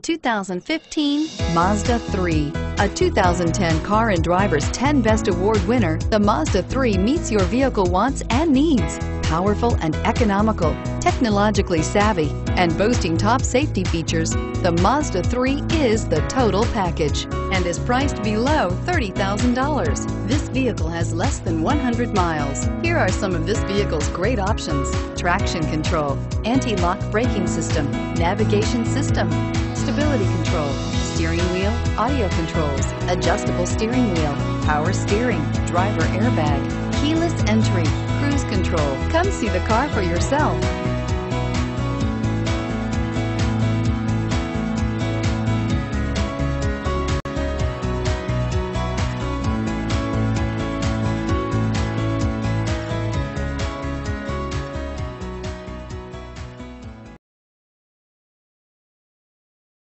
2015 Mazda 3. A 2010 Car and Driver's 10 Best Award winner, the Mazda 3 meets your vehicle wants and needs. Powerful and economical, technologically savvy, and boasting top safety features, the Mazda 3 is the total package and is priced below $30,000. This vehicle has less than 100 miles. Here are some of this vehicle's great options. Traction control, anti-lock braking system, navigation system, stability control, steering wheel, audio controls, adjustable steering wheel, power steering, driver airbag, keyless entry, cruise control. Come see the car for yourself.